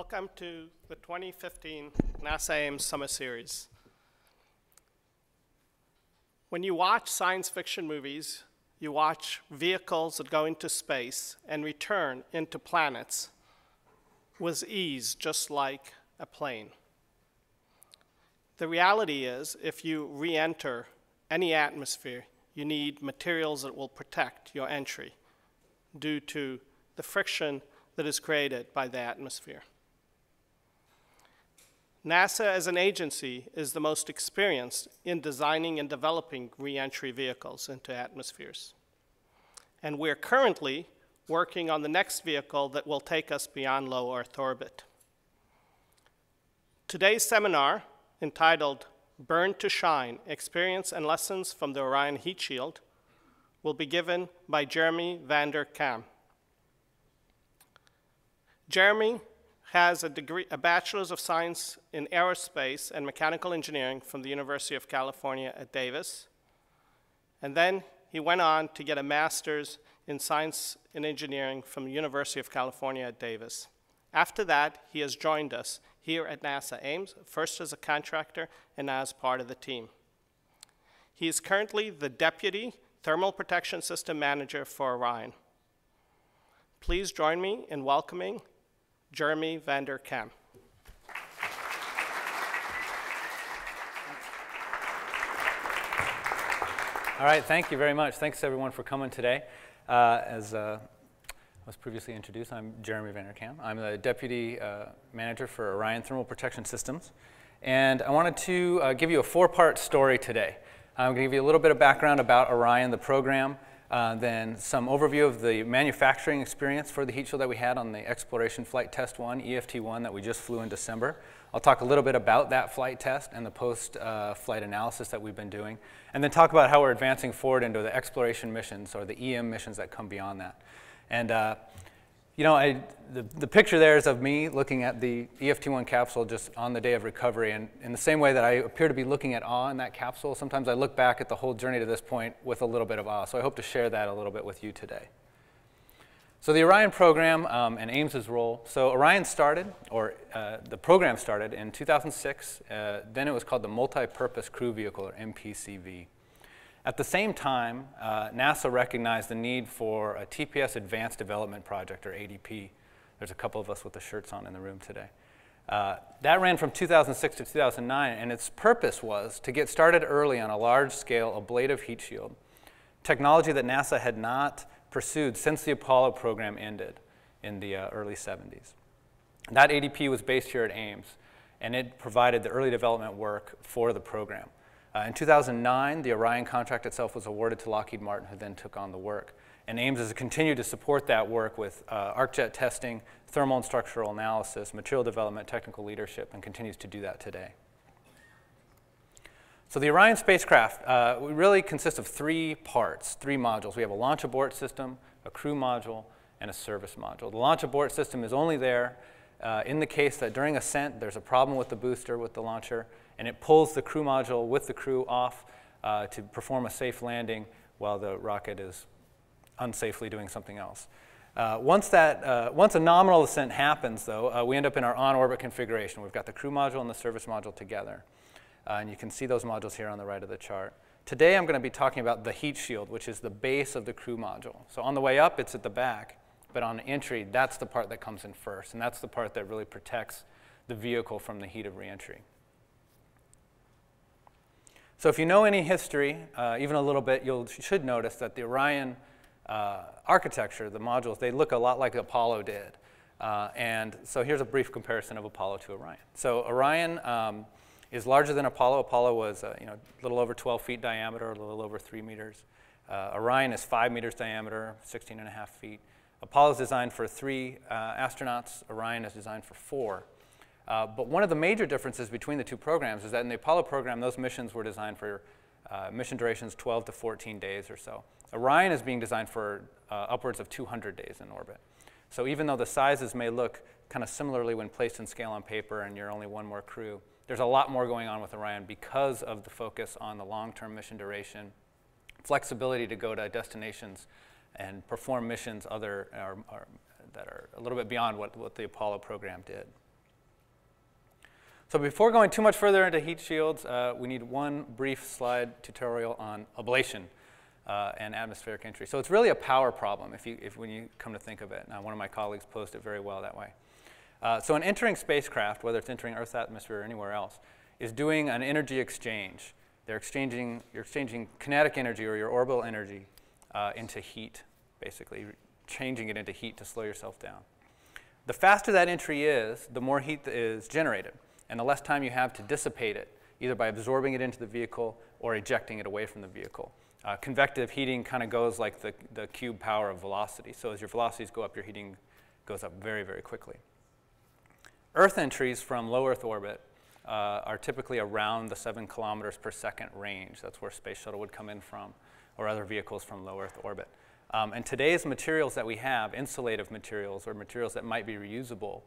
Welcome to the 2015 NASA Ames Summer Series. When you watch science fiction movies, you watch vehicles that go into space and return into planets with ease, just like a plane. The reality is, if you re enter any atmosphere, you need materials that will protect your entry due to the friction that is created by the atmosphere. NASA as an agency is the most experienced in designing and developing reentry vehicles into atmospheres. And we're currently working on the next vehicle that will take us beyond low Earth orbit. Today's seminar, entitled Burn to Shine, Experience and Lessons from the Orion Heat Shield, will be given by Jeremy Vander Kam. Jeremy has a degree, a bachelor's of science in aerospace and mechanical engineering from the University of California at Davis. And then he went on to get a master's in science and engineering from the University of California at Davis. After that, he has joined us here at NASA Ames, first as a contractor and now as part of the team. He is currently the Deputy Thermal Protection System Manager for Orion. Please join me in welcoming Jeremy Vander Kam. All right, thank you very much. Thanks everyone for coming today. Uh, as uh, was previously introduced, I'm Jeremy Vander Kam. I'm the Deputy uh, Manager for Orion Thermal Protection Systems. And I wanted to uh, give you a four-part story today. I'm going to give you a little bit of background about Orion, the program, uh, then some overview of the manufacturing experience for the heat shield that we had on the Exploration Flight Test 1, EFT1, that we just flew in December. I'll talk a little bit about that flight test and the post-flight uh, analysis that we've been doing, and then talk about how we're advancing forward into the exploration missions or the EM missions that come beyond that. And uh, you know, I, the, the picture there is of me looking at the EFT1 capsule just on the day of recovery. And in the same way that I appear to be looking at awe in that capsule, sometimes I look back at the whole journey to this point with a little bit of awe. So I hope to share that a little bit with you today. So the Orion program um, and Ames's role. So Orion started, or uh, the program started in 2006. Uh, then it was called the Multi-Purpose Crew Vehicle, or MPCV. At the same time, uh, NASA recognized the need for a TPS Advanced Development Project, or ADP. There's a couple of us with the shirts on in the room today. Uh, that ran from 2006 to 2009, and its purpose was to get started early on a large-scale ablative heat shield, technology that NASA had not pursued since the Apollo program ended in the uh, early 70s. That ADP was based here at Ames, and it provided the early development work for the program. Uh, in 2009, the Orion contract itself was awarded to Lockheed Martin, who then took on the work. And Ames has continued to support that work with uh, ArcJet testing, thermal and structural analysis, material development, technical leadership, and continues to do that today. So the Orion spacecraft uh, really consists of three parts, three modules. We have a launch abort system, a crew module, and a service module. The launch abort system is only there uh, in the case that during ascent there's a problem with the booster, with the launcher, and it pulls the crew module with the crew off uh, to perform a safe landing while the rocket is unsafely doing something else. Uh, once, that, uh, once a nominal ascent happens, though, uh, we end up in our on-orbit configuration. We've got the crew module and the service module together. Uh, and you can see those modules here on the right of the chart. Today I'm going to be talking about the heat shield, which is the base of the crew module. So on the way up, it's at the back. But on entry, that's the part that comes in first. And that's the part that really protects the vehicle from the heat of reentry. So if you know any history, uh, even a little bit, you should notice that the Orion uh, architecture, the modules, they look a lot like Apollo did. Uh, and so here's a brief comparison of Apollo to Orion. So Orion um, is larger than Apollo. Apollo was uh, you know, a little over 12 feet diameter, a little over 3 meters. Uh, Orion is 5 meters diameter, 16 and a half feet. Apollo is designed for three uh, astronauts. Orion is designed for four. Uh, but one of the major differences between the two programs is that in the Apollo program, those missions were designed for uh, mission durations 12 to 14 days or so. Orion is being designed for uh, upwards of 200 days in orbit. So even though the sizes may look kind of similarly when placed in scale on paper and you're only one more crew, there's a lot more going on with Orion because of the focus on the long-term mission duration, flexibility to go to destinations and perform missions other, that are a little bit beyond what, what the Apollo program did. So before going too much further into heat shields, uh, we need one brief slide tutorial on ablation uh, and atmospheric entry. So it's really a power problem if you, if, when you come to think of it. Now, one of my colleagues posed it very well that way. Uh, so an entering spacecraft, whether it's entering Earth's atmosphere or anywhere else, is doing an energy exchange. They're exchanging, you're exchanging kinetic energy or your orbital energy uh, into heat, basically, changing it into heat to slow yourself down. The faster that entry is, the more heat is generated, and the less time you have to dissipate it, either by absorbing it into the vehicle or ejecting it away from the vehicle. Uh, convective heating kind of goes like the, the cube power of velocity. So as your velocities go up, your heating goes up very, very quickly. Earth entries from low Earth orbit uh, are typically around the 7 kilometers per second range. That's where Space Shuttle would come in from, or other vehicles from low Earth orbit. Um, and today's materials that we have, insulative materials or materials that might be reusable,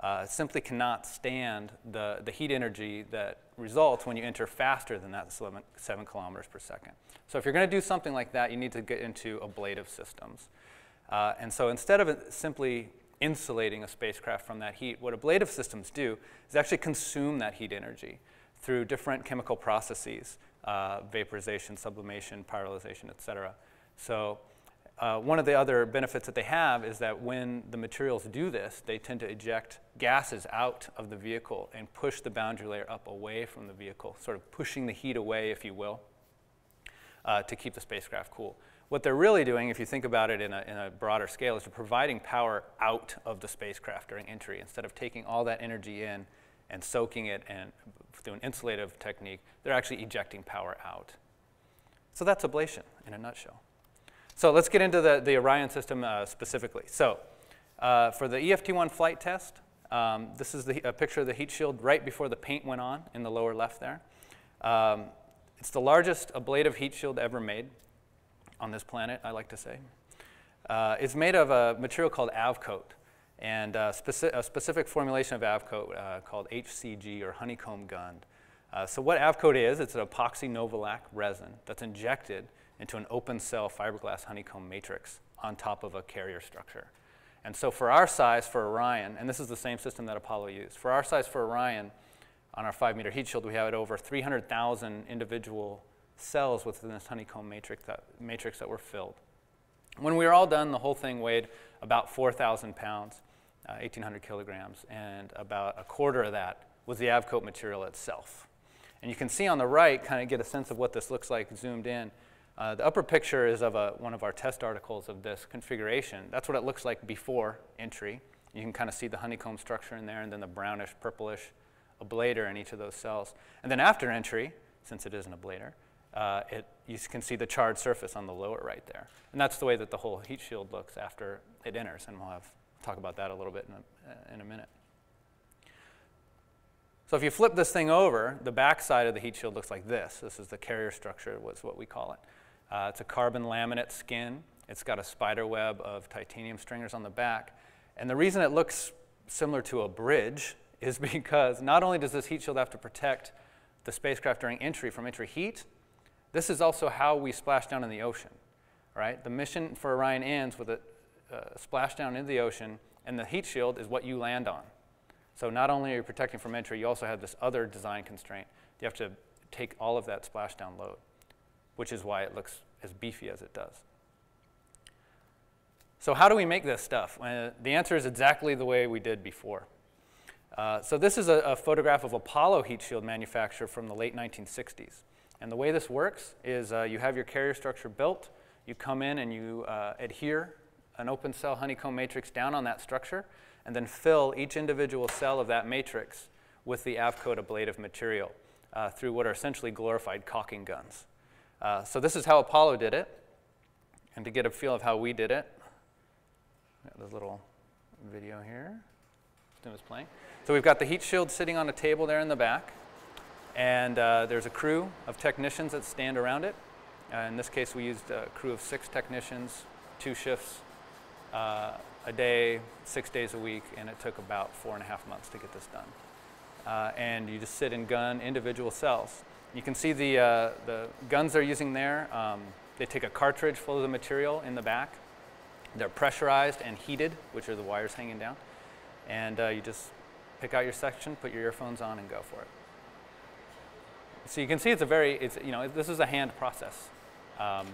uh, simply cannot stand the, the heat energy that results when you enter faster than that 7, 7 kilometers per second. So if you're going to do something like that, you need to get into ablative systems. Uh, and so instead of simply insulating a spacecraft from that heat, what ablative systems do is actually consume that heat energy through different chemical processes, uh, vaporization, sublimation, pyrolyzation, et cetera. So uh, one of the other benefits that they have is that when the materials do this, they tend to eject gases out of the vehicle and push the boundary layer up away from the vehicle, sort of pushing the heat away, if you will, uh, to keep the spacecraft cool. What they're really doing, if you think about it in a, in a broader scale, is they're providing power out of the spacecraft during entry. Instead of taking all that energy in and soaking it and through an insulative technique, they're actually ejecting power out. So that's ablation in a nutshell. So let's get into the, the Orion system uh, specifically. So uh, for the EFT-1 flight test, um, this is the, a picture of the heat shield right before the paint went on in the lower left there. Um, it's the largest ablative heat shield ever made on this planet, I like to say. Uh, it's made of a material called Avcoat, and uh, speci a specific formulation of Avcoat uh, called HCG or honeycomb gunned. Uh, so what Avcoat is, it's an epoxy Novolac resin that's injected into an open cell fiberglass honeycomb matrix on top of a carrier structure. And so for our size for Orion, and this is the same system that Apollo used, for our size for Orion, on our five meter heat shield, we have over 300,000 individual cells within this honeycomb matrix that, matrix that were filled. When we were all done, the whole thing weighed about 4,000 pounds, uh, 1,800 kilograms, and about a quarter of that was the Avcoat material itself. And you can see on the right, kind of get a sense of what this looks like zoomed in. Uh, the upper picture is of a, one of our test articles of this configuration. That's what it looks like before entry. You can kind of see the honeycomb structure in there and then the brownish, purplish ablator in each of those cells. And then after entry, since it is an ablator, uh, it, you can see the charred surface on the lower right there. And that's the way that the whole heat shield looks after it enters, and we'll have talk about that a little bit in a, uh, in a minute. So if you flip this thing over, the back side of the heat shield looks like this. This is the carrier structure, was what we call it. Uh, it's a carbon laminate skin. It's got a spider web of titanium stringers on the back. And the reason it looks similar to a bridge is because not only does this heat shield have to protect the spacecraft during entry from entry heat, this is also how we splash down in the ocean, right? The mission for Orion ends with a uh, splashdown into the ocean, and the heat shield is what you land on. So not only are you protecting from entry, you also have this other design constraint. You have to take all of that splashdown load, which is why it looks as beefy as it does. So how do we make this stuff? Uh, the answer is exactly the way we did before. Uh, so this is a, a, photograph of Apollo heat shield manufacture from the late 1960s. And the way this works is uh, you have your carrier structure built, you come in and you uh, adhere an open cell honeycomb matrix down on that structure, and then fill each individual cell of that matrix with the Avcoat ablative material uh, through what are essentially glorified caulking guns. Uh, so this is how Apollo did it. And to get a feel of how we did it, got this little video here. It's playing. So we've got the heat shield sitting on a table there in the back. And uh, there's a crew of technicians that stand around it. Uh, in this case, we used a crew of six technicians, two shifts uh, a day, six days a week, and it took about four and a half months to get this done. Uh, and you just sit and gun individual cells. You can see the, uh, the guns they're using there. Um, they take a cartridge full of the material in the back. They're pressurized and heated, which are the wires hanging down. And uh, you just pick out your section, put your earphones on, and go for it. So you can see it's a very, it's, you know, this is a hand process. Um,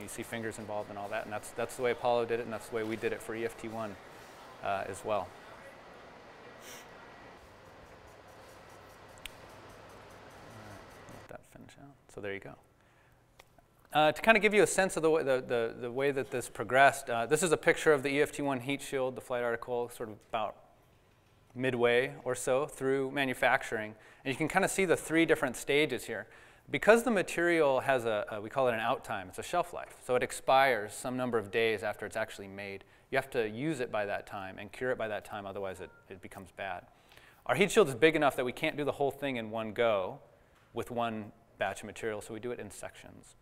you see fingers involved and all that, and that's, that's the way Apollo did it, and that's the way we did it for EFT1 uh, as well. Let that finish out. So there you go. Uh, to kind of give you a sense of the way, the, the, the way that this progressed, uh, this is a picture of the EFT1 heat shield, the flight article, sort of about midway or so through manufacturing. And you can kind of see the three different stages here. Because the material has a, a, we call it an out time, it's a shelf life. So it expires some number of days after it's actually made. You have to use it by that time and cure it by that time, otherwise it, it becomes bad. Our heat shield is big enough that we can't do the whole thing in one go with one batch of material, so we do it in sections.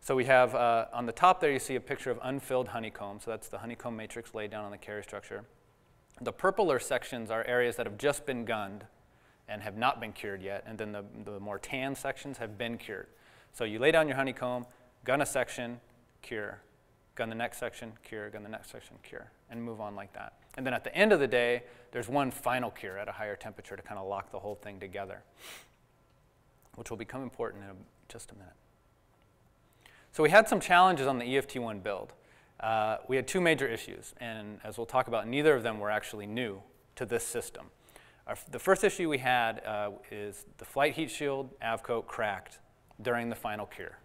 So we have, uh, on the top there you see a picture of unfilled honeycomb, so that's the honeycomb matrix laid down on the carrier structure. The purpler sections are areas that have just been gunned and have not been cured yet, and then the, the more tan sections have been cured. So you lay down your honeycomb, gun a section, cure, gun the next section, cure, gun the next section, cure, and move on like that. And then at the end of the day, there's one final cure at a higher temperature to kind of lock the whole thing together, which will become important in a, just a minute. So we had some challenges on the EFT1 build. Uh, we had two major issues, and as we'll talk about, neither of them were actually new to this system. Our, the first issue we had uh, is the flight heat shield avcoat cracked during the final cure.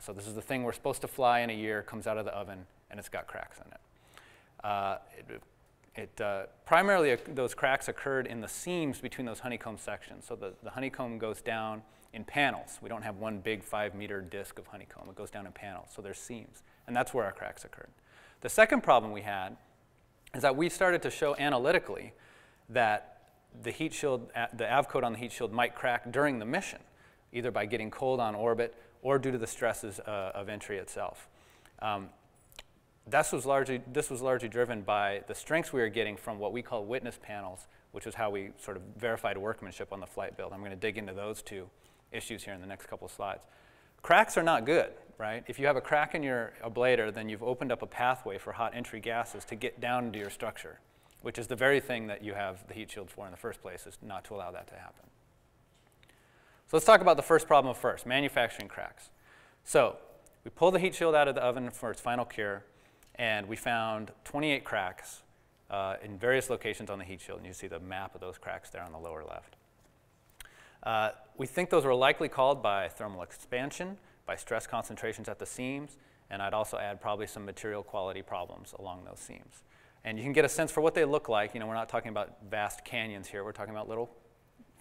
So this is the thing we're supposed to fly in a year, comes out of the oven, and it's got cracks in it. Uh, it, it uh, primarily, those cracks occurred in the seams between those honeycomb sections. So the, the honeycomb goes down in panels. We don't have one big five meter disk of honeycomb. It goes down in panels, so there's seams. And that's where our cracks occurred. The second problem we had is that we started to show analytically that the heat shield, the avcoat on the heat shield might crack during the mission, either by getting cold on orbit or due to the stresses uh, of entry itself. Um, this was, largely, this was largely driven by the strengths we were getting from what we call witness panels, which is how we sort of verified workmanship on the flight build. I'm going to dig into those two issues here in the next couple of slides. Cracks are not good, right? If you have a crack in your ablator, then you've opened up a pathway for hot entry gases to get down into your structure, which is the very thing that you have the heat shield for in the first place, is not to allow that to happen. So let's talk about the first problem first, manufacturing cracks. So we pull the heat shield out of the oven for its final cure, and we found 28 cracks uh, in various locations on the heat shield, and you see the map of those cracks there on the lower left. Uh, we think those were likely called by thermal expansion, by stress concentrations at the seams, and I'd also add probably some material quality problems along those seams. And you can get a sense for what they look like. You know, we're not talking about vast canyons here. We're talking about little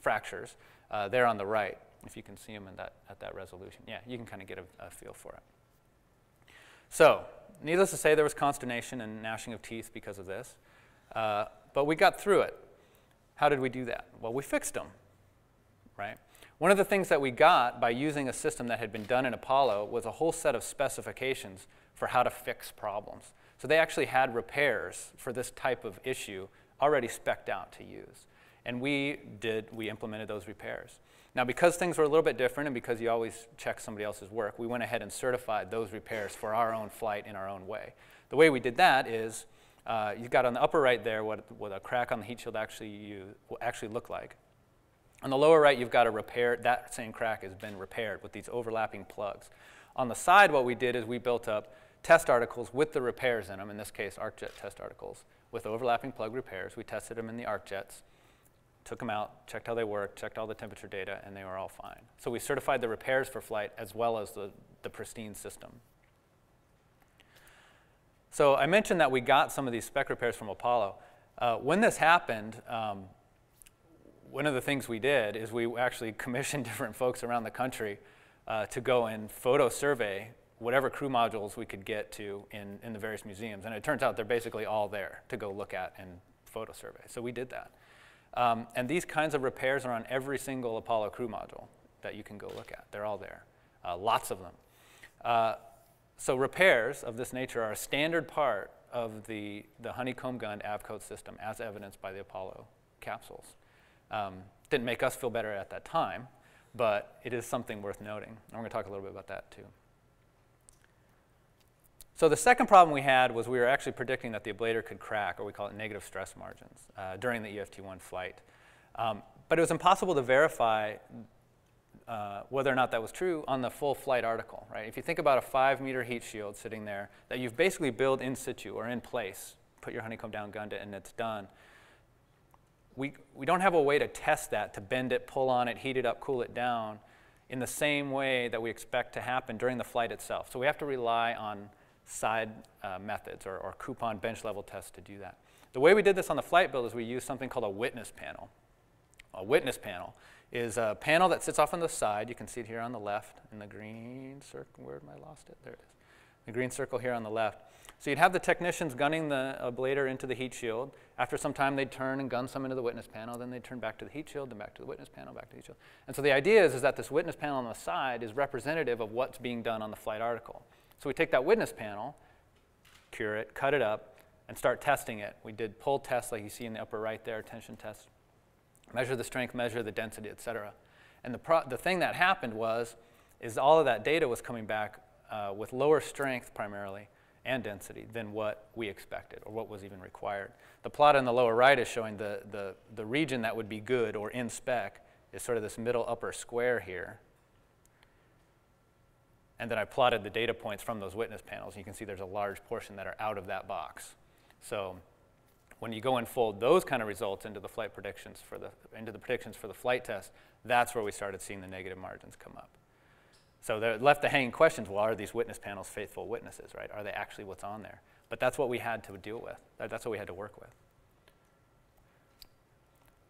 fractures uh, there on the right, if you can see them that, at that resolution. Yeah, you can kind of get a, a feel for it. So, needless to say, there was consternation and gnashing of teeth because of this. Uh, but we got through it. How did we do that? Well, we fixed them right? One of the things that we got by using a system that had been done in Apollo was a whole set of specifications for how to fix problems. So they actually had repairs for this type of issue already specced out to use. And we did, we implemented those repairs. Now, because things were a little bit different and because you always check somebody else's work, we went ahead and certified those repairs for our own flight in our own way. The way we did that is uh, you've got on the upper right there what, what a crack on the heat shield actually, you, will actually look like. On the lower right, you've got a repair, that same crack has been repaired with these overlapping plugs. On the side, what we did is we built up test articles with the repairs in them, in this case, ArcJet test articles, with overlapping plug repairs. We tested them in the ArcJets, took them out, checked how they worked, checked all the temperature data, and they were all fine. So we certified the repairs for flight as well as the, the pristine system. So I mentioned that we got some of these spec repairs from Apollo. Uh, when this happened, um, one of the things we did is we actually commissioned different folks around the country uh, to go and photo survey whatever crew modules we could get to in, in the various museums. And it turns out they're basically all there to go look at and photo survey. So we did that. Um, and these kinds of repairs are on every single Apollo crew module that you can go look at. They're all there, uh, lots of them. Uh, so repairs of this nature are a standard part of the, the honeycomb gun avcoat system as evidenced by the Apollo capsules. Um, didn't make us feel better at that time, but it is something worth noting. And we're going to talk a little bit about that too. So the second problem we had was we were actually predicting that the ablator could crack, or we call it negative stress margins, uh, during the EFT1 flight. Um, but it was impossible to verify uh, whether or not that was true on the full flight article, right? If you think about a five meter heat shield sitting there that you've basically built in situ or in place, put your honeycomb down, gunned it, and it's done. We, we don't have a way to test that, to bend it, pull on it, heat it up, cool it down in the same way that we expect to happen during the flight itself. So we have to rely on side uh, methods or, or coupon bench level tests to do that. The way we did this on the flight build is we used something called a witness panel. A witness panel is a panel that sits off on the side. You can see it here on the left in the green circle. Where am I lost it? There it is. The green circle here on the left. So you'd have the technicians gunning the ablator into the heat shield. After some time, they'd turn and gun some into the witness panel. Then they'd turn back to the heat shield, then back to the witness panel, back to the heat shield. And so the idea is, is that this witness panel on the side is representative of what's being done on the flight article. So we take that witness panel, cure it, cut it up, and start testing it. We did pull tests like you see in the upper right there, tension tests measure the strength, measure the density, et cetera. And the, the thing that happened was, is all of that data was coming back uh, with lower strength primarily and density than what we expected or what was even required. The plot on the lower right is showing the, the, the region that would be good or in spec is sort of this middle upper square here. And then I plotted the data points from those witness panels. You can see there's a large portion that are out of that box. So when you go and fold those kind of results into the flight predictions for the, into the predictions for the flight test, that's where we started seeing the negative margins come up. So they're left the hanging questions, well, are these witness panels faithful witnesses, right? Are they actually what's on there? But that's what we had to deal with. That's what we had to work with.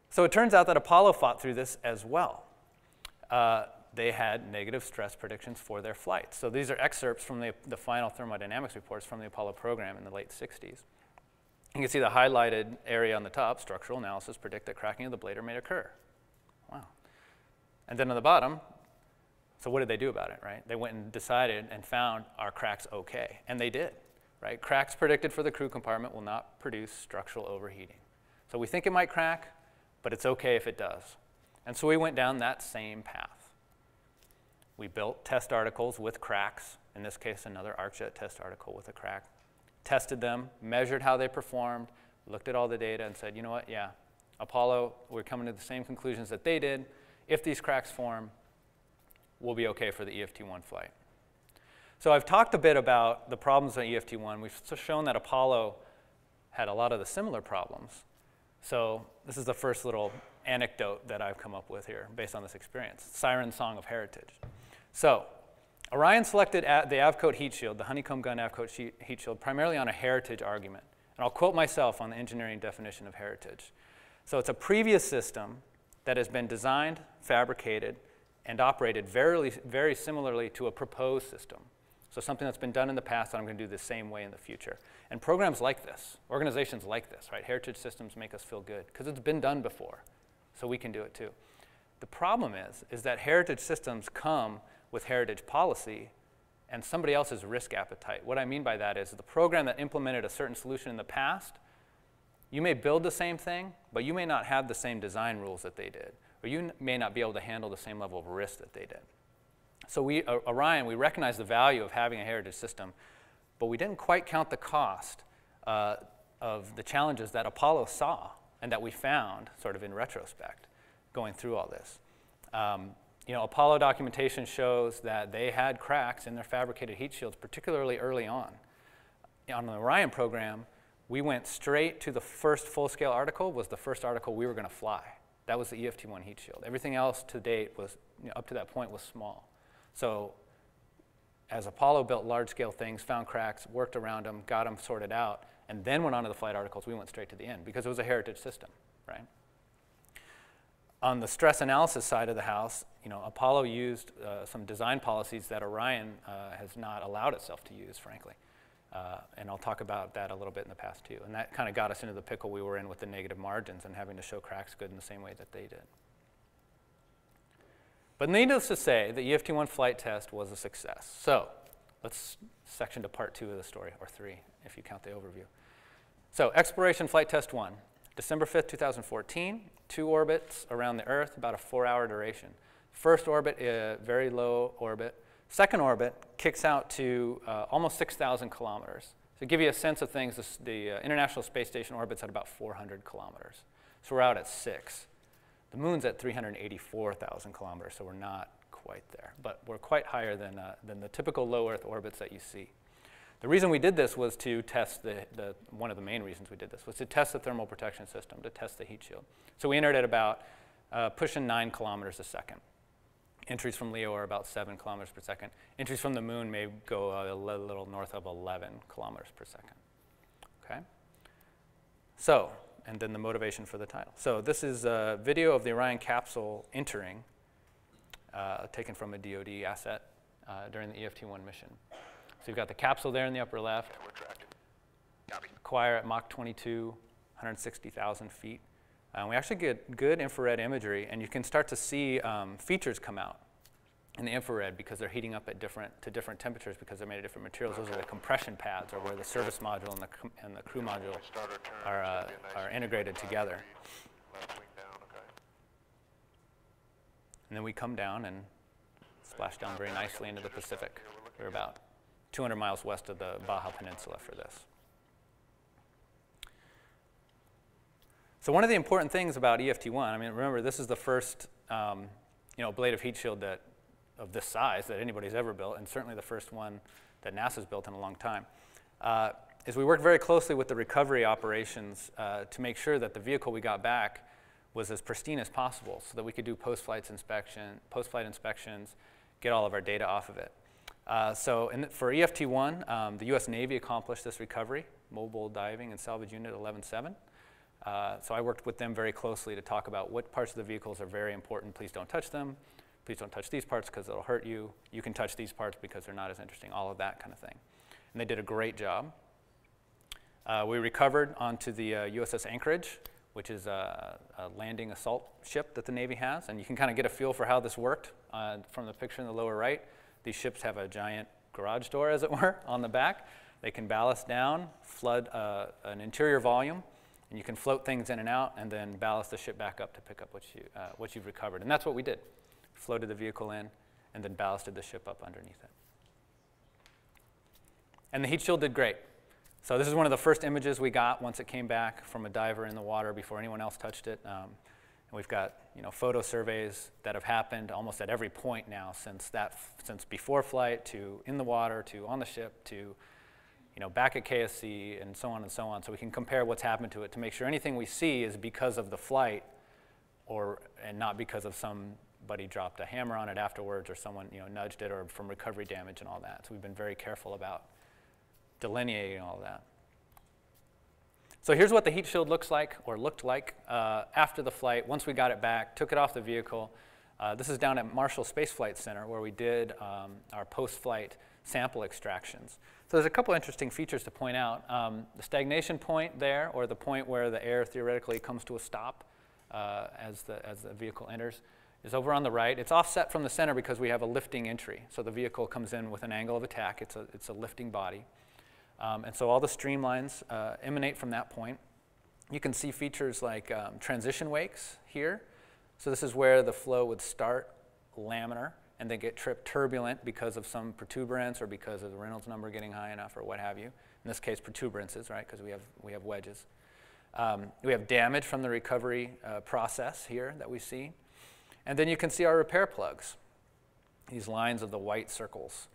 So it turns out that Apollo fought through this as well. Uh, they had negative stress predictions for their flights. So these are excerpts from the, the final thermodynamics reports from the Apollo program in the late 60s. You can see the highlighted area on the top, structural analysis predict that cracking of the blader may occur. Wow. And then on the bottom, so what did they do about it, right? They went and decided and found are cracks okay? And they did, right? Cracks predicted for the crew compartment will not produce structural overheating. So we think it might crack, but it's okay if it does. And so we went down that same path. We built test articles with cracks, in this case another ArcJet test article with a crack tested them, measured how they performed, looked at all the data, and said, you know what, yeah, Apollo, we're coming to the same conclusions that they did. If these cracks form, we'll be okay for the EFT1 flight. So I've talked a bit about the problems on EFT1. We've shown that Apollo had a lot of the similar problems. So this is the first little anecdote that I've come up with here based on this experience. Siren Song of Heritage. So Orion selected the Avcoat heat shield, the honeycomb gun Avcoat heat shield, primarily on a heritage argument. And I'll quote myself on the engineering definition of heritage. So it's a previous system that has been designed, fabricated, and operated very, very similarly to a proposed system. So something that's been done in the past that I'm going to do the same way in the future. And programs like this, organizations like this, right? Heritage systems make us feel good because it's been done before. So we can do it too. The problem is, is that heritage systems come with heritage policy and somebody else's risk appetite. What I mean by that is the program that implemented a certain solution in the past, you may build the same thing, but you may not have the same design rules that they did, or you may not be able to handle the same level of risk that they did. So we, uh, Orion, we recognize the value of having a heritage system, but we didn't quite count the cost uh, of the challenges that Apollo saw and that we found sort of in retrospect going through all this. Um, you know, Apollo documentation shows that they had cracks in their fabricated heat shields, particularly early on. On the Orion program, we went straight to the first full-scale article was the first article we were going to fly. That was the EFT-1 heat shield. Everything else to date was, you know, up to that point, was small. So as Apollo built large-scale things, found cracks, worked around them, got them sorted out, and then went on to the flight articles, we went straight to the end because it was a heritage system, right? On the stress analysis side of the house, you know, Apollo used uh, some design policies that Orion uh, has not allowed itself to use, frankly. Uh, and I'll talk about that a little bit in the past too. And that kind of got us into the pickle we were in with the negative margins and having to show cracks good in the same way that they did. But needless to say, the EFT1 flight test was a success. So let's section to part two of the story, or three, if you count the overview. So exploration flight test one, December 5th, 2014, two orbits around the Earth, about a four hour duration. First orbit, uh, very low orbit, Second orbit kicks out to uh, almost 6,000 kilometers. To give you a sense of things, this, the uh, International Space Station orbits at about 400 kilometers. So we're out at six. The moon's at 384,000 kilometers, so we're not quite there. But we're quite higher than, uh, than the typical low Earth orbits that you see. The reason we did this was to test the, the, one of the main reasons we did this was to test the thermal protection system, to test the heat shield. So we entered at about uh, pushing nine kilometers a second. Entries from LEO are about seven kilometers per second. Entries from the moon may go a little north of 11 kilometers per second. Okay? So, and then the motivation for the title. So this is a video of the Orion capsule entering, uh, taken from a DoD asset uh, during the EFT-1 mission. So you've got the capsule there in the upper left. Acquire at Mach 22, 160,000 feet. Uh, we actually get good infrared imagery, and you can start to see um, features come out in the infrared because they're heating up at different, to different temperatures because they're made of different materials. Those are the compression pads, or where the service module and the, and the crew module are, uh, are integrated together. And then we come down and splash down very nicely into the Pacific. We're about 200 miles west of the Baja Peninsula for this. So one of the important things about EFT1, I mean, remember, this is the first um, you know, ablative heat shield that, of this size that anybody's ever built, and certainly the first one that NASA's built in a long time, uh, is we worked very closely with the recovery operations uh, to make sure that the vehicle we got back was as pristine as possible so that we could do post-flight inspection, post-flight inspections, get all of our data off of it. Uh, so in, for EFT-1, um, the U.S. Navy accomplished this recovery, Mobile Diving and Salvage Unit 11-7. Uh, so I worked with them very closely to talk about what parts of the vehicles are very important. Please don't touch them. Please don't touch these parts because it'll hurt you. You can touch these parts because they're not as interesting, all of that kind of thing. And they did a great job. Uh, we recovered onto the USS uh, Anchorage, which is a, a, landing assault ship that the Navy has. And you can kind of get a feel for how this worked uh, from the picture in the lower right. These ships have a giant garage door, as it were, on the back. They can ballast down, flood uh, an interior volume, and you can float things in and out and then ballast the ship back up to pick up what, you, uh, what you've recovered. And that's what we did. Floated the vehicle in and then ballasted the ship up underneath it. And the heat shield did great. So this is one of the first images we got once it came back from a diver in the water before anyone else touched it. Um, and we've got you know, photo surveys that have happened almost at every point now since, that, since before flight to in the water to on the ship to you know, back at KSC and so on and so on. So we can compare what's happened to it to make sure anything we see is because of the flight or, and not because of somebody dropped a hammer on it afterwards or someone you know, nudged it or from recovery damage and all that. So we've been very careful about delineating all that. So here's what the heat shield looks like, or looked like, uh, after the flight. Once we got it back, took it off the vehicle. Uh, this is down at Marshall Space Flight Center, where we did um, our post-flight sample extractions. So there's a couple interesting features to point out. Um, the stagnation point there, or the point where the air theoretically comes to a stop uh, as, the, as the vehicle enters, is over on the right. It's offset from the center because we have a lifting entry. So the vehicle comes in with an angle of attack. It's a, it's a lifting body. Um, and so all the streamlines uh, emanate from that point. You can see features like um, transition wakes here. So this is where the flow would start laminar and then get trip turbulent because of some protuberance or because of the Reynolds number getting high enough or what have you. In this case, protuberances, right, because we have, we have wedges. Um, we have damage from the recovery uh, process here that we see. And then you can see our repair plugs, these lines of the white circles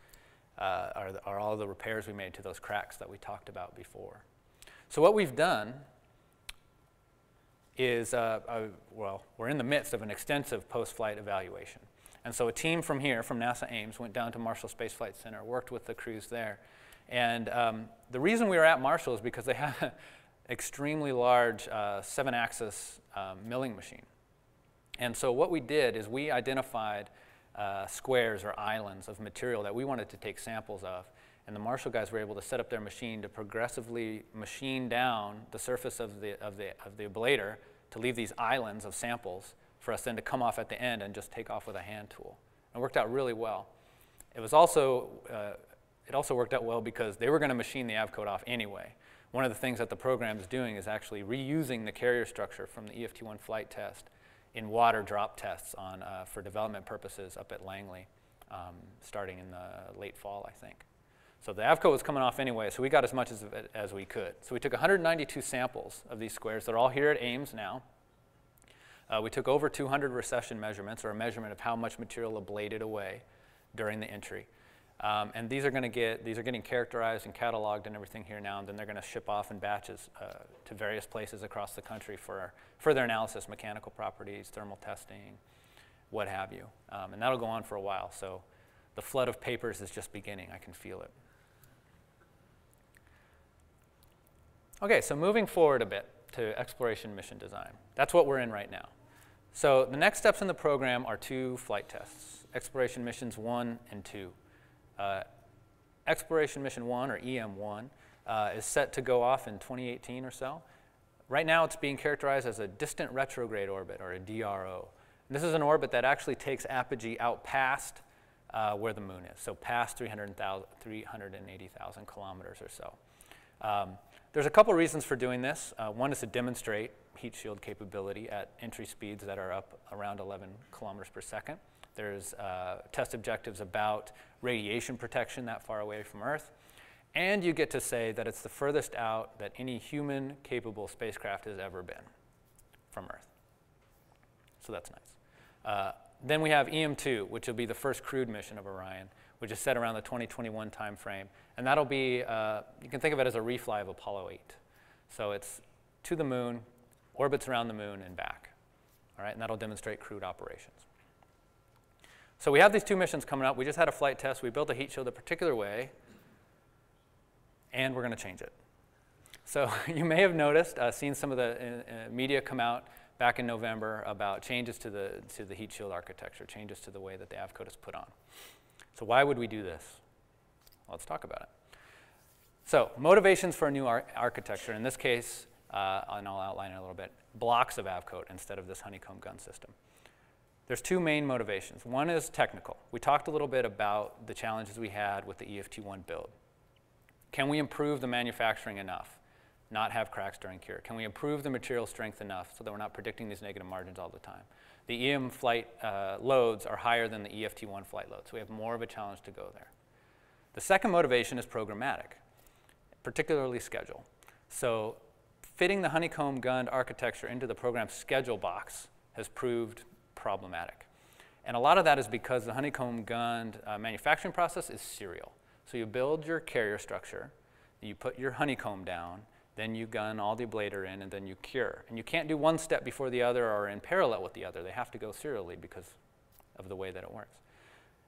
uh, are, are all the repairs we made to those cracks that we talked about before. So what we've done is, uh, well, we're in the midst of an extensive post-flight evaluation. And so a team from here, from NASA Ames, went down to Marshall Space Flight Center, worked with the crews there. And um, the reason we were at Marshall is because they have an extremely large uh, seven-axis um, milling machine. And so what we did is we identified uh, squares or islands of material that we wanted to take samples of. And the Marshall guys were able to set up their machine to progressively machine down the surface of the, of the, of the ablator to leave these islands of samples for us then to come off at the end and just take off with a hand tool. It worked out really well. It was also, uh, it also worked out well because they were going to machine the Avcoat off anyway. One of the things that the program is doing is actually reusing the carrier structure from the EFT-1 flight test in water drop tests on, uh, for development purposes up at Langley um, starting in the late fall, I think. So the Avco was coming off anyway, so we got as much as, as we could. So we took 192 samples of these squares. They're all here at Ames now. Uh, we took over 200 recession measurements, or a measurement of how much material ablated away during the entry. Um, and these are going to get, these are getting characterized and cataloged and everything here now, and then they're going to ship off in batches uh, to various places across the country for further analysis, mechanical properties, thermal testing, what have you. Um, and that'll go on for a while, so the flood of papers is just beginning. I can feel it. Okay, so moving forward a bit to exploration mission design. That's what we're in right now. So the next steps in the program are two flight tests, exploration missions one and two. Uh, exploration mission one, or EM1, uh, is set to go off in 2018 or so. Right now it's being characterized as a distant retrograde orbit, or a DRO. And this is an orbit that actually takes apogee out past uh, where the moon is, so past 380,000 kilometers or so. Um, there's a couple reasons for doing this. Uh, one is to demonstrate heat shield capability at entry speeds that are up around 11 kilometers per second. There's uh, test objectives about radiation protection that far away from Earth. And you get to say that it's the furthest out that any human capable spacecraft has ever been from Earth. So that's nice. Uh, then we have EM2, which will be the first crewed mission of Orion, which is set around the 2021 timeframe. And that'll be, uh, you can think of it as a refly of Apollo 8. So it's to the moon, orbits around the moon, and back. All right, and that'll demonstrate crewed operations. So we have these two missions coming up. We just had a flight test. We built a heat shield a particular way, and we're going to change it. So you may have noticed, uh, seen some of the uh, uh, media come out back in November about changes to the, to the heat shield architecture, changes to the way that the AVCOAT is put on. So why would we do this? Let's talk about it. So motivations for a new ar architecture, in this case, uh, and I'll outline it a little bit, blocks of AVCOAT instead of this honeycomb gun system. There's two main motivations. One is technical. We talked a little bit about the challenges we had with the EFT1 build. Can we improve the manufacturing enough? Not have cracks during cure? Can we improve the material strength enough so that we're not predicting these negative margins all the time? The EM flight uh, loads are higher than the EFT1 flight loads. so we have more of a challenge to go there. The second motivation is programmatic, particularly schedule. So fitting the honeycomb gun architecture into the program schedule box has proved problematic. And a lot of that is because the honeycomb gun uh, manufacturing process is serial. So you build your carrier structure, you put your honeycomb down, then you gun all the ablator in, and then you cure. And you can't do one step before the other or in parallel with the other. They have to go serially because of the way that it works.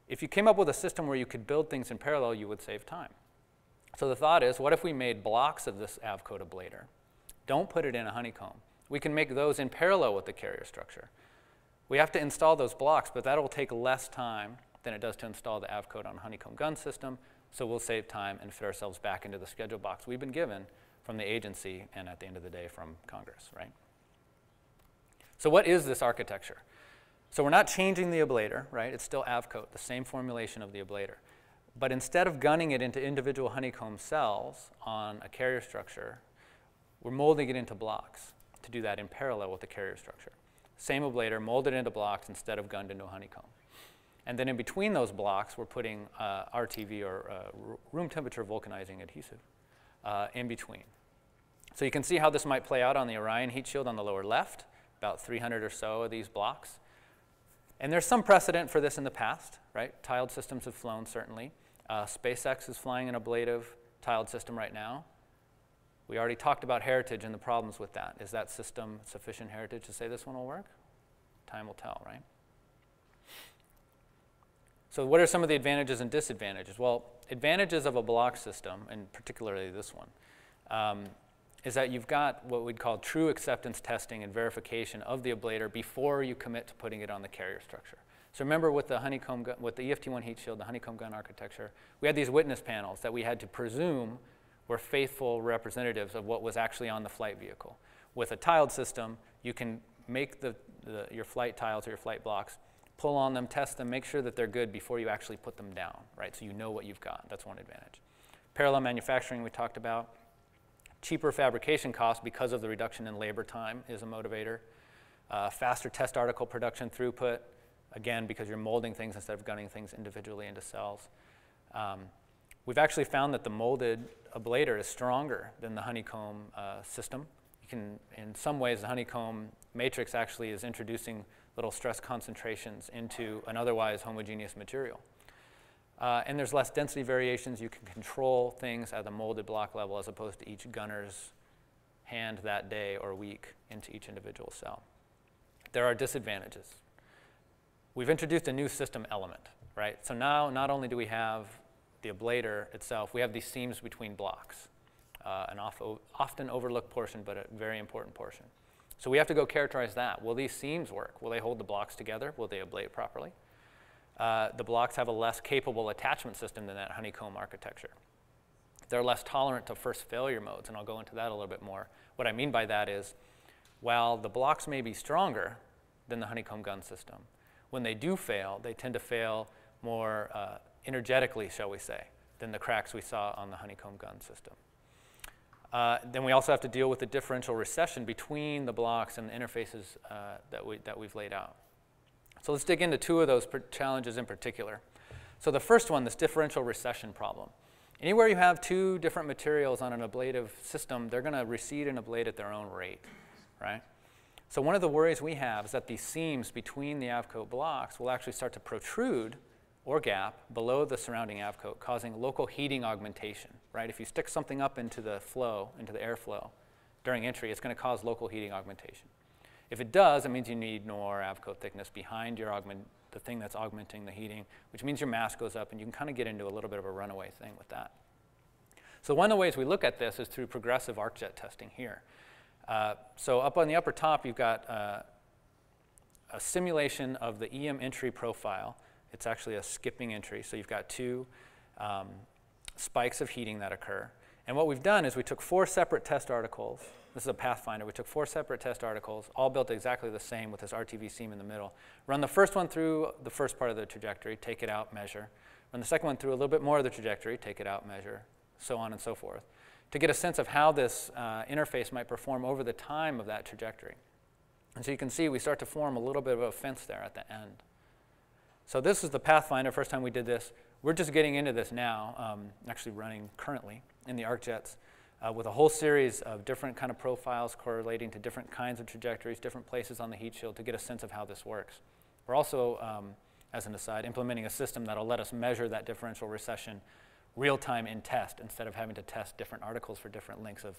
If you came up with a system where you could build things in parallel, you would save time. So the thought is, what if we made blocks of this Avcoat ablator? Don't put it in a honeycomb. We can make those in parallel with the carrier structure. We have to install those blocks, but that will take less time than it does to install the Avcoat on a honeycomb gun system, so we'll save time and fit ourselves back into the schedule box we've been given from the agency and at the end of the day from Congress, right? So what is this architecture? So we're not changing the ablator, right? It's still avcoat, the same formulation of the ablator. But instead of gunning it into individual honeycomb cells on a carrier structure, we're molding it into blocks to do that in parallel with the carrier structure. Same ablator, molded into blocks instead of gunned into a honeycomb. And then in between those blocks, we're putting uh, RTV or uh, room temperature vulcanizing adhesive uh, in between. So you can see how this might play out on the Orion heat shield on the lower left, about 300 or so of these blocks. And there's some precedent for this in the past, right? Tiled systems have flown, certainly. Uh, SpaceX is flying an ablative tiled system right now. We already talked about heritage and the problems with that. Is that system sufficient heritage to say this one will work? Time will tell, right? So what are some of the advantages and disadvantages? Well, advantages of a block system, and particularly this one, um, is that you've got what we'd call true acceptance testing and verification of the ablator before you commit to putting it on the carrier structure. So remember with the honeycomb gun, with the EFT1 heat shield, the honeycomb gun architecture, we had these witness panels that we had to presume were faithful representatives of what was actually on the flight vehicle. With a tiled system, you can make the, the, your flight tiles or your flight blocks, pull on them, test them, make sure that they're good before you actually put them down, right? So you know what you've got. That's one advantage. Parallel manufacturing we talked about. Cheaper fabrication costs because of the reduction in labor time is a motivator. Uh, faster test article production throughput, again, because you're molding things instead of gunning things individually into cells. Um, we've actually found that the molded ablator is stronger than the honeycomb uh, system. You can, in some ways, the honeycomb matrix actually is introducing little stress concentrations into an otherwise homogeneous material. Uh, and there's less density variations. You can control things at the molded block level as opposed to each gunner's hand that day or week into each individual cell. There are disadvantages. We've introduced a new system element, right? So now not only do we have the ablator itself, we have these seams between blocks, uh, an off often overlooked portion, but a very important portion. So we have to go characterize that. Will these seams work? Will they hold the blocks together? Will they ablate properly? Uh, the blocks have a less capable attachment system than that honeycomb architecture. They're less tolerant to first failure modes, and I'll go into that a little bit more. What I mean by that is, while the blocks may be stronger than the honeycomb gun system, when they do fail, they tend to fail more uh, energetically, shall we say, than the cracks we saw on the honeycomb gun system. Uh, then we also have to deal with the differential recession between the blocks and the interfaces uh, that, we, that we've laid out. So let's dig into two of those challenges in particular. So the first one, this differential recession problem. Anywhere you have two different materials on an ablative system, they're going to recede and ablate at their own rate, right? So one of the worries we have is that these seams between the AVCOAT blocks will actually start to protrude or gap below the surrounding AVCOAT, causing local heating augmentation, right? If you stick something up into the flow, into the airflow during entry, it's going to cause local heating augmentation. If it does, it means you need more AVCOAT thickness behind your augment, the thing that's augmenting the heating, which means your mass goes up, and you can kind of get into a little bit of a runaway thing with that. So one of the ways we look at this is through progressive arc jet testing here. Uh, so up on the upper top, you've got uh, a simulation of the EM entry profile. It's actually a skipping entry. So you've got two um, spikes of heating that occur. And what we've done is we took four separate test articles. This is a Pathfinder. We took four separate test articles, all built exactly the same with this RTV seam in the middle. Run the first one through the first part of the trajectory, take it out, measure. Run the second one through a little bit more of the trajectory, take it out, measure, so on and so forth to get a sense of how this uh, interface might perform over the time of that trajectory. And so you can see we start to form a little bit of a fence there at the end. So this is the Pathfinder, first time we did this. We're just getting into this now, um, actually running currently in the ArcJets uh, with a whole series of different kind of profiles correlating to different kinds of trajectories, different places on the heat shield to get a sense of how this works. We're also, um, as an aside, implementing a system that'll let us measure that differential recession real time in test instead of having to test different articles for different lengths of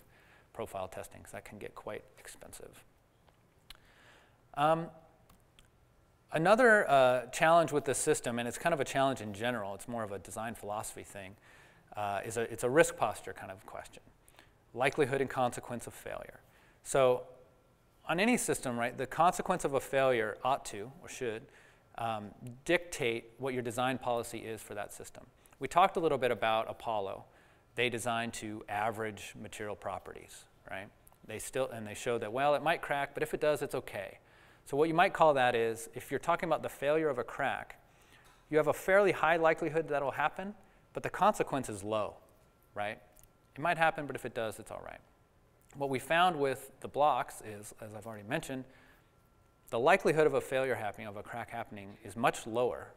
profile testing, because that can get quite expensive. Um, another uh, challenge with this system, and it's kind of a challenge in general, it's more of a design philosophy thing, uh, is a, it's a risk posture kind of question. Likelihood and consequence of failure. So on any system, right, the consequence of a failure ought to, or should, um, dictate what your design policy is for that system. We talked a little bit about Apollo. They designed to average material properties, right? They still, and they showed that, well, it might crack, but if it does, it's okay. So what you might call that is, if you're talking about the failure of a crack, you have a fairly high likelihood that will happen, but the consequence is low, right? It might happen, but if it does, it's all right. What we found with the blocks is, as I've already mentioned, the likelihood of a failure happening, of a crack happening, is much lower.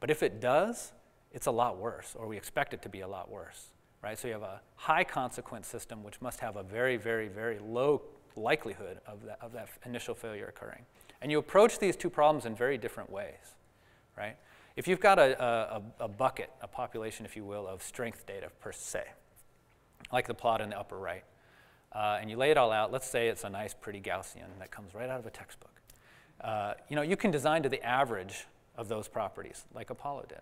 But if it does, it's a lot worse, or we expect it to be a lot worse, right? So you have a high consequence system, which must have a very, very, very low likelihood of that, of that initial failure occurring. And you approach these two problems in very different ways, right? If you've got a, a, a bucket, a population, if you will, of strength data per se, like the plot in the upper right, uh, and you lay it all out, let's say it's a nice, pretty Gaussian that comes right out of a textbook. Uh, you know, you can design to the average of those properties, like Apollo did.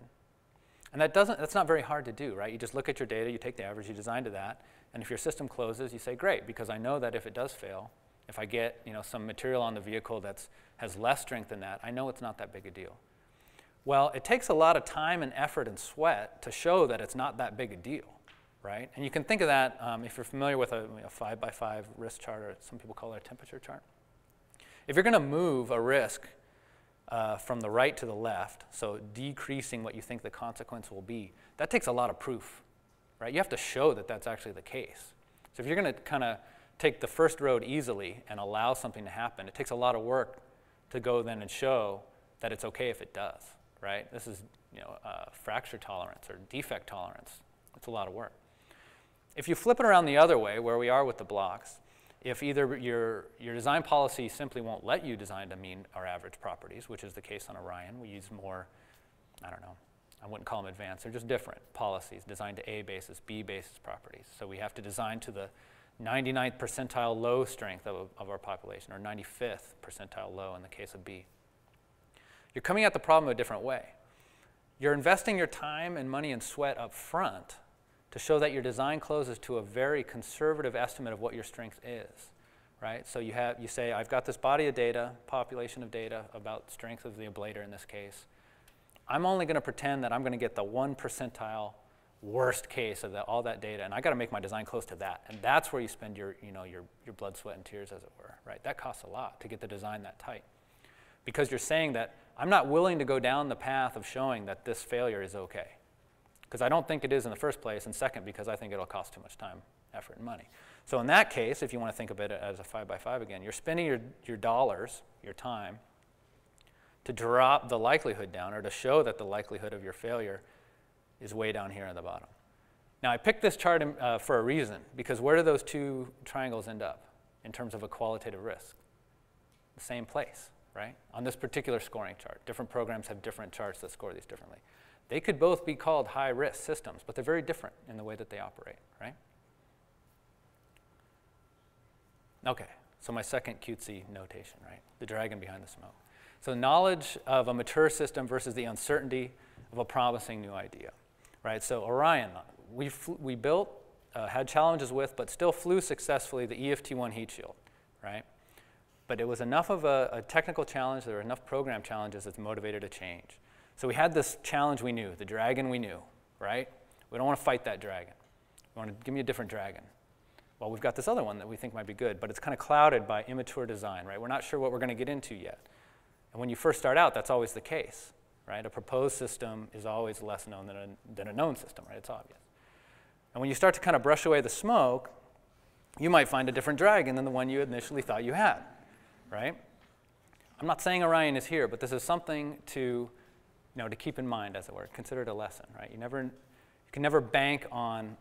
And that doesn't, that's not very hard to do, right? You just look at your data, you take the average, you design to that, and if your system closes, you say, great, because I know that if it does fail, if I get you know, some material on the vehicle that has less strength than that, I know it's not that big a deal. Well, it takes a lot of time and effort and sweat to show that it's not that big a deal, right? And you can think of that um, if you're familiar with a, a five by five risk chart, or some people call it a temperature chart. If you're going to move a risk uh, from the right to the left, so decreasing what you think the consequence will be, that takes a lot of proof, right? You have to show that that's actually the case. So if you're going to kind of take the first road easily and allow something to happen, it takes a lot of work to go then and show that it's okay if it does, right? This is you know, uh, fracture tolerance or defect tolerance. It's a lot of work. If you flip it around the other way, where we are with the blocks, if either your, your design policy simply won't let you design to mean our average properties, which is the case on Orion, we use more, I don't know, I wouldn't call them advanced, they're just different policies designed to A basis, B basis properties. So we have to design to the 99th percentile low strength of, of our population, or 95th percentile low in the case of B. You're coming at the problem a different way. You're investing your time and money and sweat up front to show that your design closes to a very conservative estimate of what your strength is, right? So you, have, you say, I've got this body of data, population of data about strength of the ablator in this case. I'm only going to pretend that I'm going to get the one percentile worst case of the, all that data, and I got to make my design close to that. And that's where you spend your, you know, your, your blood, sweat, and tears, as it were, right? That costs a lot to get the design that tight. Because you're saying that I'm not willing to go down the path of showing that this failure is okay because I don't think it is in the first place, and second, because I think it'll cost too much time, effort, and money. So in that case, if you want to think of it as a five by five again, you're spending your, your dollars, your time, to drop the likelihood down or to show that the likelihood of your failure is way down here at the bottom. Now I picked this chart in, uh, for a reason, because where do those two triangles end up in terms of a qualitative risk? The same place, right? On this particular scoring chart. Different programs have different charts that score these differently. They could both be called high risk systems, but they're very different in the way that they operate, right? Okay, so my second cutesy notation, right? The dragon behind the smoke. So knowledge of a mature system versus the uncertainty of a promising new idea, right? So Orion, we, we built, uh, had challenges with, but still flew successfully the EFT1 heat shield, right? But it was enough of a, a technical challenge, there were enough program challenges that's motivated a change. So we had this challenge we knew, the dragon we knew, right? We don't want to fight that dragon. We want to give me a different dragon. Well, we've got this other one that we think might be good, but it's kind of clouded by immature design, right? We're not sure what we're going to get into yet. And when you first start out, that's always the case, right? A proposed system is always less known than a, than a known system, right? It's obvious. And when you start to kind of brush away the smoke, you might find a different dragon than the one you initially thought you had, right? I'm not saying Orion is here, but this is something to you know, to keep in mind, as it were. Consider it a lesson, right? You, never, you can never bank on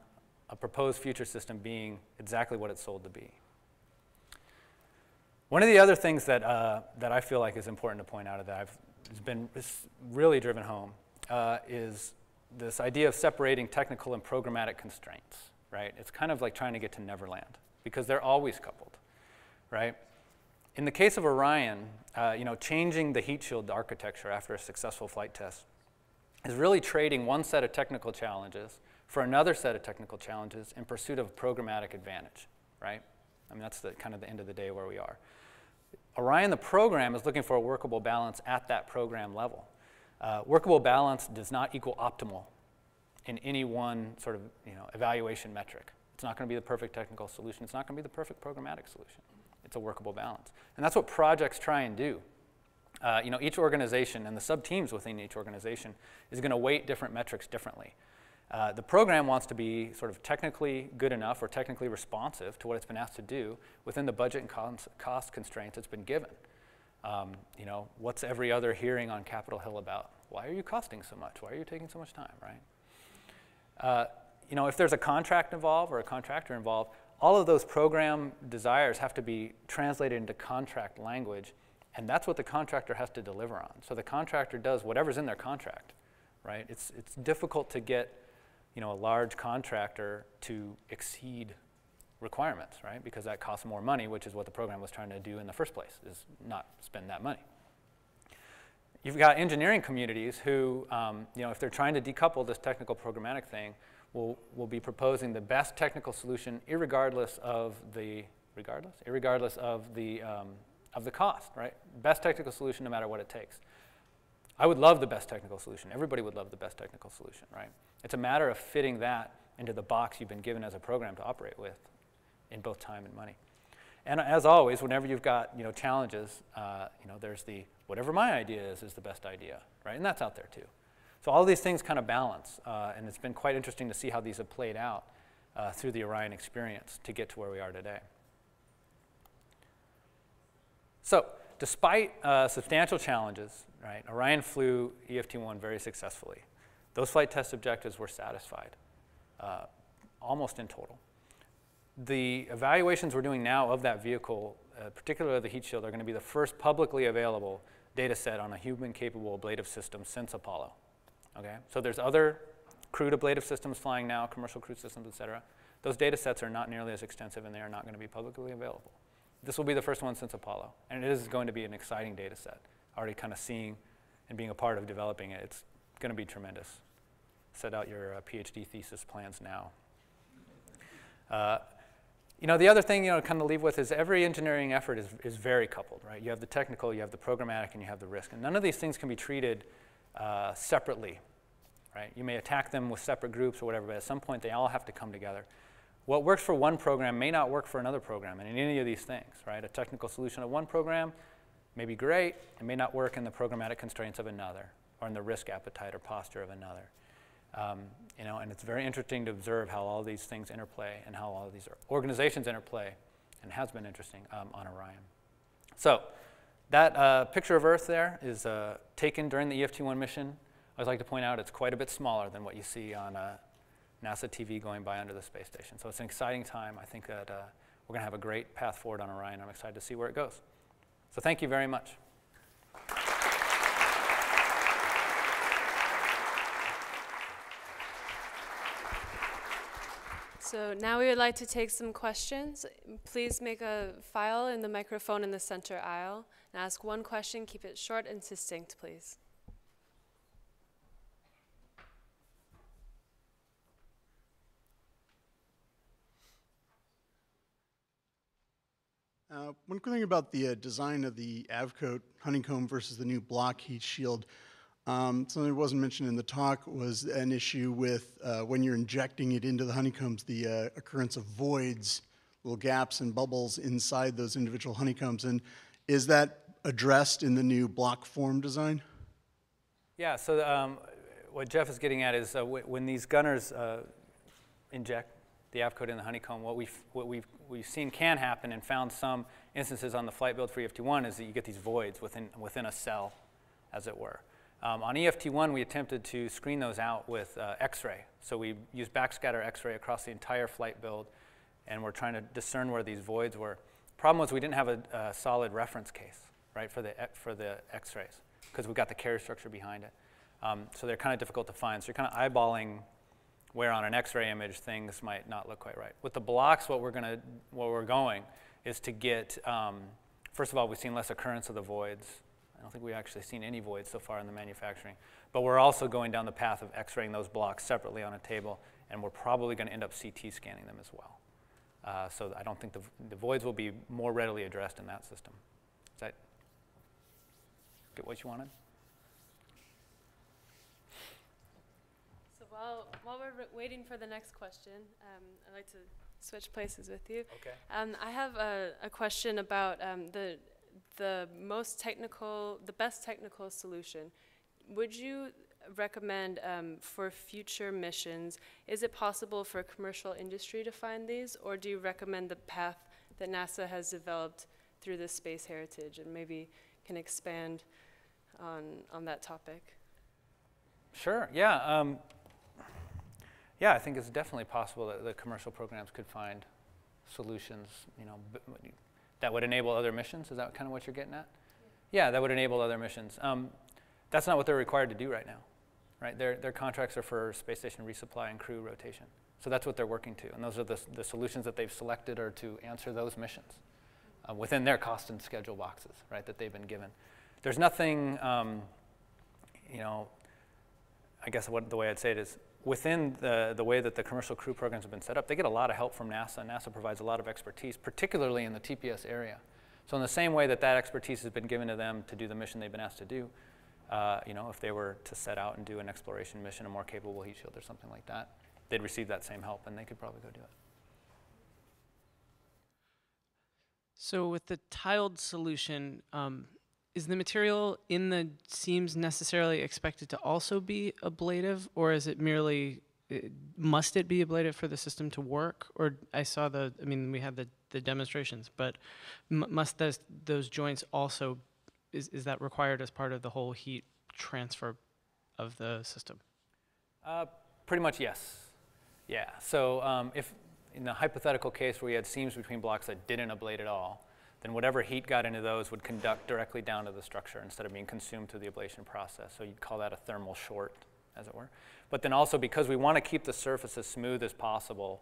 a proposed future system being exactly what it's sold to be. One of the other things that, uh, that I feel like is important to point out that I've has been really driven home uh, is this idea of separating technical and programmatic constraints, right? It's kind of like trying to get to Neverland because they're always coupled, right? In the case of Orion, uh, you know, changing the heat shield architecture after a successful flight test is really trading one set of technical challenges for another set of technical challenges in pursuit of programmatic advantage, right? I mean, that's the kind of the end of the day where we are. Orion, the program, is looking for a workable balance at that program level. Uh, workable balance does not equal optimal in any one sort of you know, evaluation metric. It's not going to be the perfect technical solution. It's not going to be the perfect programmatic solution it's a workable balance. And that's what projects try and do. Uh, you know, each organization and the sub-teams within each organization is going to weight different metrics differently. Uh, the program wants to be sort of technically good enough or technically responsive to what it's been asked to do within the budget and cost, constraints it's been given. Um, you know, what's every other hearing on Capitol Hill about? Why are you costing so much? Why are you taking so much time, right? Uh, you know, if there's a contract involved or a contractor involved, all of those program desires have to be translated into contract language, and that's what the contractor has to deliver on. So the contractor does whatever's in their contract, right? It's, it's difficult to get you know, a large contractor to exceed requirements, right? Because that costs more money, which is what the program was trying to do in the first place, is not spend that money. You've got engineering communities who, um, you know, if they're trying to decouple this technical programmatic thing, will, will be proposing the best technical solution regardless of the, regardless? Irregardless of the, um, of the cost, right? Best technical solution no matter what it takes. I would love the best technical solution. Everybody would love the best technical solution, right? It's a matter of fitting that into the box you've been given as a program to operate with in both time and money. And as always, whenever you've got you know, challenges, uh, you know, there's the whatever my idea is is the best idea, right? And that's out there too. So all these things kind of balance, uh, and it's been quite interesting to see how these have played out uh, through the Orion experience to get to where we are today. So despite uh, substantial challenges, right, Orion flew EFT-1 very successfully. Those flight test objectives were satisfied, uh, almost in total. The evaluations we're doing now of that vehicle, uh, particularly the heat shield, are going to be the first publicly available data set on a human-capable ablative system since Apollo. Okay, so there's other crewed ablative systems flying now, commercial crew systems, et cetera. Those data sets are not nearly as extensive and they are not going to be publicly available. This will be the first one since Apollo, and it is going to be an exciting data set. Already kind of seeing and being a part of developing it, it's going to be tremendous. Set out your uh, PhD thesis plans now. Uh, you know, the other thing, you know, to kind of leave with is every engineering effort is, is very coupled, right? You have the technical, you have the programmatic, and you have the risk. And none of these things can be treated uh, separately, right? You may attack them with separate groups or whatever, but at some point they all have to come together. What works for one program may not work for another program, and in any of these things, right? A technical solution of one program may be great, it may not work in the programmatic constraints of another, or in the risk appetite or posture of another. Um, you know, and it's very interesting to observe how all these things interplay and how all these organizations interplay, and has been interesting um, on Orion. So, that uh, picture of Earth there is uh, taken during the EFT-1 mission. I'd like to point out it's quite a bit smaller than what you see on uh, NASA TV going by under the space station. So it's an exciting time. I think that uh, we're going to have a great path forward on Orion. I'm excited to see where it goes. So thank you very much. So now we would like to take some questions. Please make a file in the microphone in the center aisle and ask one question. Keep it short and succinct, please. Uh, one thing about the uh, design of the Avcoat honeycomb versus the new block heat shield. Um, something that wasn't mentioned in the talk was an issue with uh, when you're injecting it into the honeycombs, the uh, occurrence of voids, little gaps and bubbles inside those individual honeycombs. And is that addressed in the new block form design? Yeah, so um, what Jeff is getting at is uh, when these gunners uh, inject the Avcoat in the honeycomb, what we've, what we've, we've seen can happen and found some instances on the flight build for EFT1 is that you get these voids within, within a cell, as it were. Um, on EFT1, we attempted to screen those out with uh, X-ray. So we used backscatter X-ray across the entire flight build, and we're trying to discern where these voids were. Problem was we didn't have a, a solid reference case, right, for the, for the X-rays, because we've got the carrier structure behind it. Um, so they're kind of difficult to find. So you're kind of eyeballing where on an X-ray image things might not look quite right. With the blocks, what we're going to, where we're going is to get, um, first of all, we've seen less occurrence of the voids I don't think we've actually seen any voids so far in the manufacturing. But we're also going down the path of x-raying those blocks separately on a table, and we're probably going to end up CT scanning them as well. Uh, so I don't think the, the voids will be more readily addressed in that system. Does that get what you wanted? So while, while we're waiting for the next question, um, I'd like to switch places with you. Okay. Um, I have a, a question about um, the the most technical, the best technical solution. Would you recommend um, for future missions, is it possible for commercial industry to find these, or do you recommend the path that NASA has developed through the space heritage and maybe can expand on, on that topic? Sure, yeah. Um, yeah, I think it's definitely possible that the commercial programs could find solutions, you know, that would enable other missions. Is that kind of what you're getting at? Yeah, that would enable other missions. Um, that's not what they're required to do right now, right? Their, their contracts are for space station resupply and crew rotation. So that's what they're working to. And those are the, the solutions that they've selected are to answer those missions uh, within their cost and schedule boxes, right, that they've been given. There's nothing, um, you know, I guess what, the way I'd say it is within the, the way that the commercial crew programs have been set up, they get a lot of help from NASA. NASA provides a lot of expertise, particularly in the TPS area. So in the same way that that expertise has been given to them to do the mission they've been asked to do, uh, you know, if they were to set out and do an exploration mission, a more capable heat shield or something like that, they'd receive that same help and they could probably go do it. So with the tiled solution, um, is the material in the seams necessarily expected to also be ablative, or is it merely i- must it be ablative for the system to work? Or I saw the, I mean, we had the, the demonstrations, but must those, those joints also, is, is that required as part of the whole heat transfer of the system? Uh, pretty much yes. Yeah. So um, if in the hypothetical case where we had seams between blocks that didn't ablate at all, then whatever heat got into those would conduct directly down to the structure instead of being consumed through the ablation process. So you'd call that a thermal short, as it were. But then also because we want to keep the surface as smooth as possible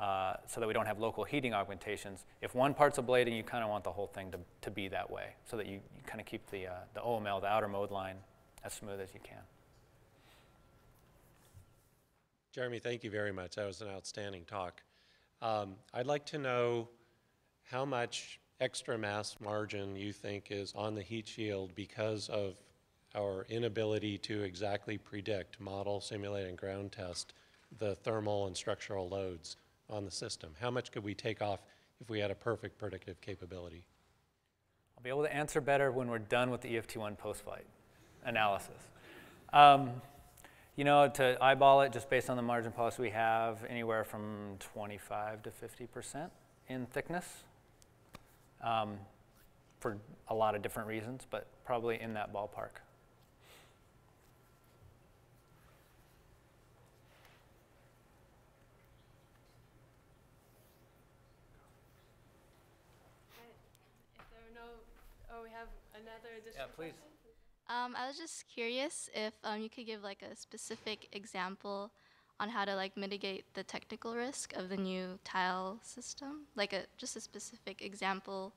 uh, so that we don't have local heating augmentations, if one part's ablating, you kind of want the whole thing to, to be that way so that you, you kind of keep the, uh, the OML, the outer mold line, as smooth as you can. Jeremy, thank you very much. That was an outstanding talk. Um, I'd like to know how much extra mass margin you think is on the heat shield because of our inability to exactly predict, model, simulate, and ground test the thermal and structural loads on the system. How much could we take off if we had a perfect predictive capability? I'll be able to answer better when we're done with the E EFT1 post-flight analysis. Um, you know, to eyeball it, just based on the margin policy we have, anywhere from 25 to 50% in thickness um, for a lot of different reasons, but probably in that ballpark. If there are no, oh, we have another additional please. Um, I was just curious if um, you could give like a specific example on how to like mitigate the technical risk of the new tile system, like a just a specific example,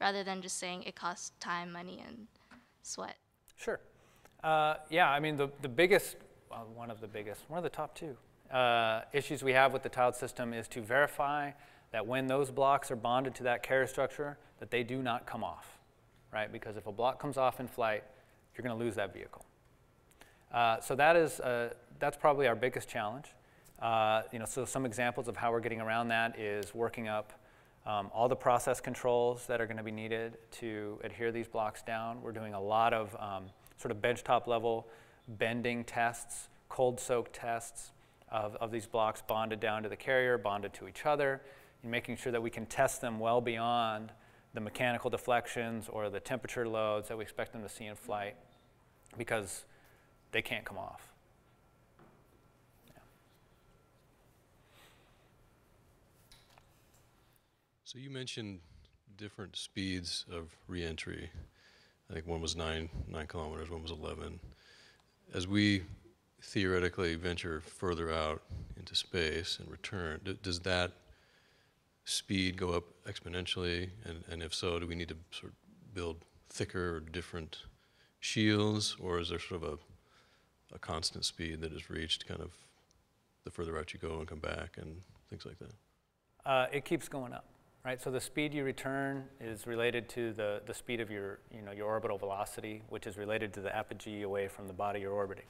rather than just saying it costs time, money, and sweat. Sure. Uh, yeah, I mean, the, the biggest, well, one of the biggest, one of the top two uh, issues we have with the tiled system is to verify that when those blocks are bonded to that carrier structure, that they do not come off, right? Because if a block comes off in flight, you're going to lose that vehicle. Uh, so that is, uh, that's probably our biggest challenge. Uh, you know, so some examples of how we're getting around that is working up um, all the process controls that are going to be needed to adhere these blocks down. We're doing a lot of um, sort of benchtop level bending tests, cold soak tests of, of these blocks bonded down to the carrier, bonded to each other, and making sure that we can test them well beyond the mechanical deflections or the temperature loads that we expect them to see in flight because they can't come off. So you mentioned different speeds of reentry. I think one was nine nine kilometers, one was 11. As we theoretically venture further out into space and return, d- does that speed go up exponentially? And, and if so, do we need to sort of build thicker or different shields, or is there sort of a, a constant speed that is reached kind of the further out you go and come back and things like that? Uh, it keeps going up, right? So the speed you return is related to the, the speed of your, you know, your orbital velocity, which is related to the apogee away from the body you're orbiting.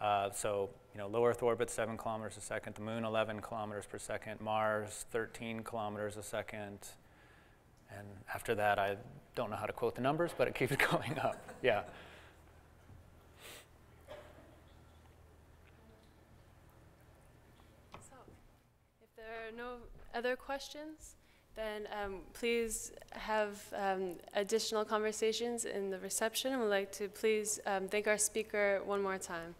Uh, so, you know, low Earth orbit, 7 kilometers a second, the moon, 11 kilometers per second, Mars, 13 kilometers a second. And after that, I don't know how to quote the numbers, but it keeps going up. Yeah. So, if there are no other questions, then um, please have um, additional conversations in the reception. We'd like to please um, thank our speaker one more time.